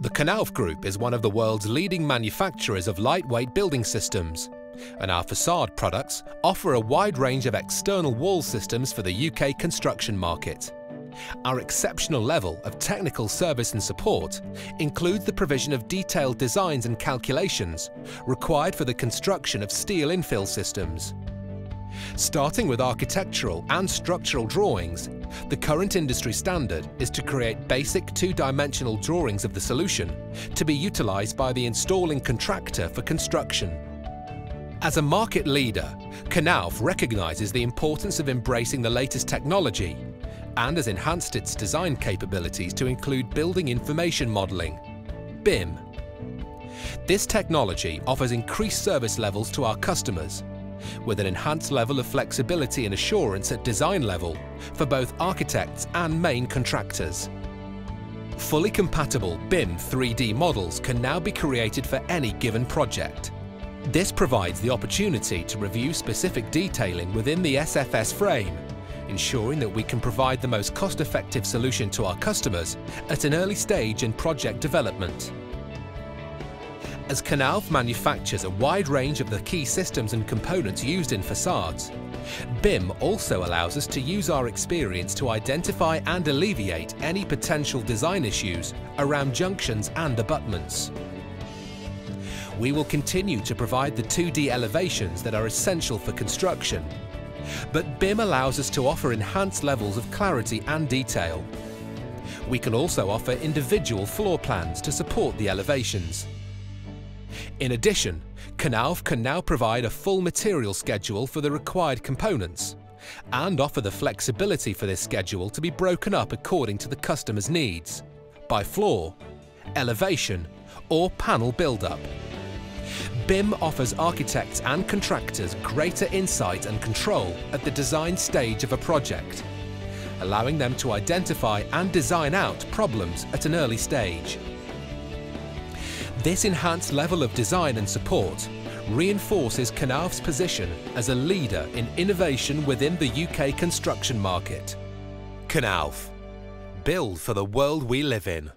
The Knauf Group is one of the world's leading manufacturers of lightweight building systems, and our facade products offer a wide range of external wall systems for the UK construction market. Our exceptional level of technical service and support includes the provision of detailed designs and calculations required for the construction of steel infill systems. Starting with architectural and structural drawings, the current industry standard is to create basic two-dimensional drawings of the solution to be utilised by the installing contractor for construction. As a market leader, Knauf recognises the importance of embracing the latest technology and has enhanced its design capabilities to include building information modelling, BIM. This technology offers increased service levels to our customers with an enhanced level of flexibility and assurance at design level for both architects and main contractors. Fully compatible BIM 3D models can now be created for any given project. This provides the opportunity to review specific detailing within the SFS frame, ensuring that we can provide the most cost-effective solution to our customers at an early stage in project development. As Knauf manufactures a wide range of the key systems and components used in facades, BIM also allows us to use our experience to identify and alleviate any potential design issues around junctions and abutments. We will continue to provide the 2D elevations that are essential for construction, but BIM allows us to offer enhanced levels of clarity and detail. We can also offer individual floor plans to support the elevations. In addition, Knauf can now provide a full material schedule for the required components and offer the flexibility for this schedule to be broken up according to the customer's needs, by floor, elevation or panel build-up. BIM offers architects and contractors greater insight and control at the design stage of a project, allowing them to identify and design out problems at an early stage. This enhanced level of design and support reinforces Knauf's position as a leader in innovation within the UK construction market. Knauf. Build for the world we live in.